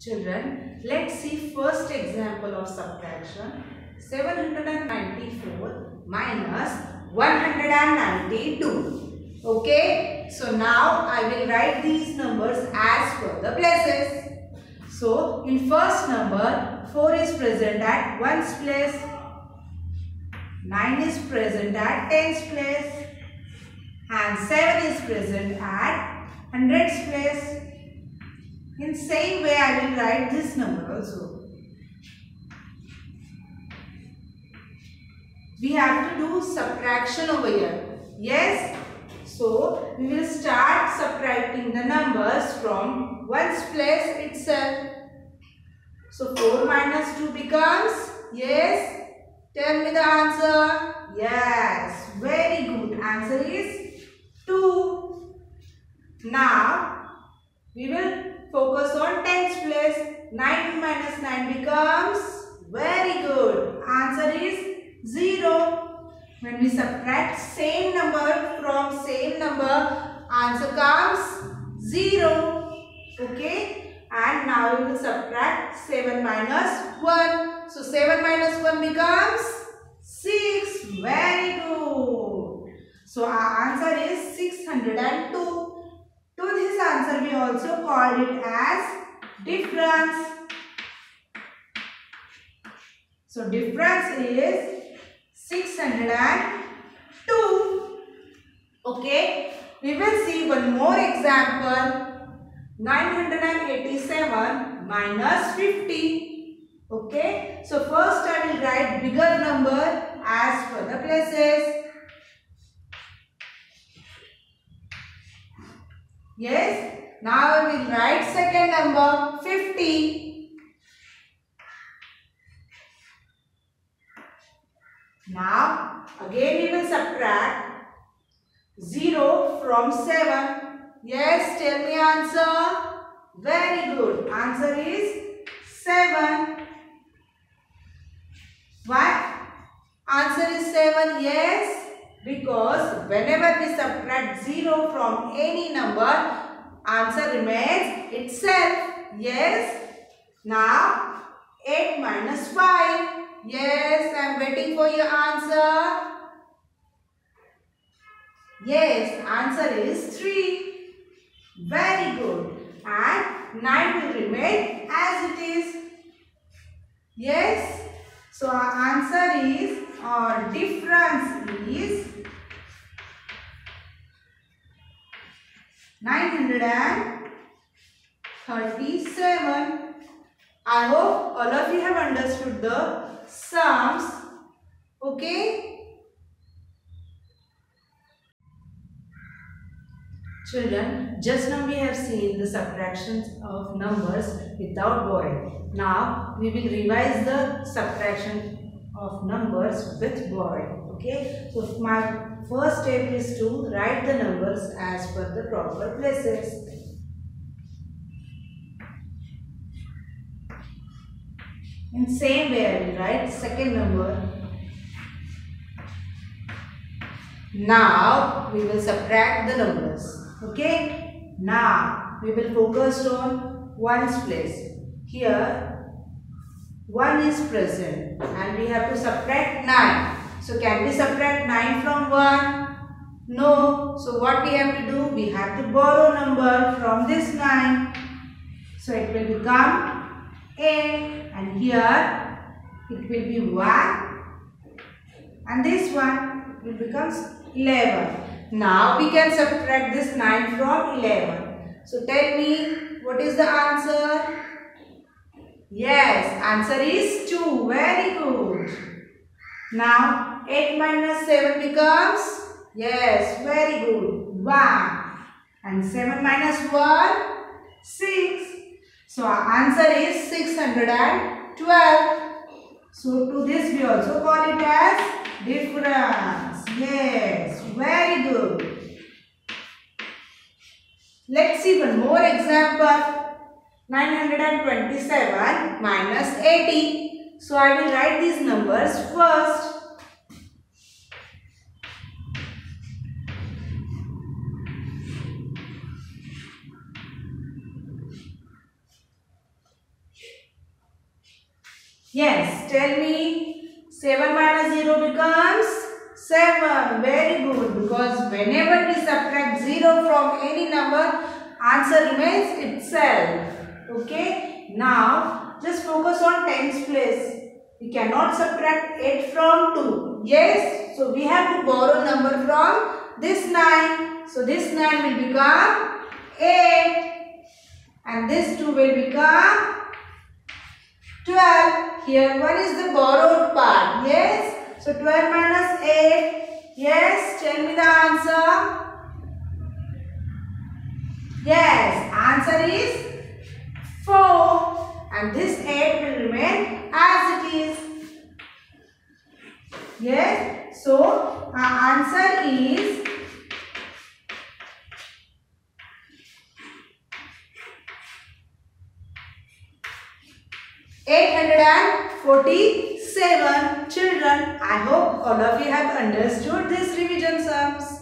Children, let's see first example of subtraction. 794 minus 192. Okay, so now I will write these numbers as per the places. So, in first number, 4 is present at 1's place, 9 is present at 10's place, and 7 is present at 100's place. In same way, I will write this number also. We have to do subtraction over here. Yes? So, we will start subtracting the numbers from one's place itself. So, 4 minus 2 becomes? Yes? Tell me the answer. Yes. Very good. Answer is 2. Now, we will focus on tens place. 9 minus 9 becomes? Very good. Answer is 0. When we subtract same number from same number, answer comes 0. Okay. And now we will subtract 7 minus 1. So 7 minus 1 becomes 6. Very good. So our answer is 602. To this answer we also called it as difference. So difference is 602. Okay. We will see one more example. 987 minus 50. Okay. So first I will write bigger number as per the places. Yes. Now I will write second number 50. Now again we will subtract 0 from 7. Yes, tell me answer. Very good. Answer is 7. Why? Answer is 7. Yes. Because whenever we subtract 0 from any number, answer remains itself. Yes. Now, 8 minus 5. Yes, I am waiting for your answer. Yes, answer is 3. Very good. And 9 will remain as it is. Yes. So our answer is, or difference is 937. I hope all of you have understood the sums. Okay. Children, just now we have seen the subtractions of numbers without borrowing. Now we will revise the subtraction of numbers with borrowing. Okay. So my first step is to write the numbers as per the proper places. In same way I will write second number Now we will subtract the numbers. Okay. Now we will focus on ones place. Here 1 is present and we have to subtract 9. So can we subtract 9 from 1? No. So what we have to do? We have to borrow number from this 9. So it will become A and here it will be 1 and this one will become 11. Now we can subtract this 9 from 11. So tell me what is the answer? Yes, answer is 2. Very good. Now 8 minus 7 becomes? Yes, very good. 1. And 7 minus 1? 6. So our answer is 612. So to this we also call it as difference. Yes, very good. Let's see one more example. 927 minus 80. So I will write these numbers first. Yes, tell me 7 minus 0 becomes 7. Very good because whenever we subtract 0 from any number, answer remains itself. Okay. Now, just focus on tens place. We cannot subtract 8 from 2. Yes. So, we have to borrow number from this 9. So, this 9 will become 8. And this 2 will become 12. Here 1 is the borrowed part. Yes. So 12 minus 8. Yes. Tell me the answer. Yes. Answer is 4. And this 8 will remain as it is. Yes. So our answer is 847 children. I hope all of you have understood this revision sums.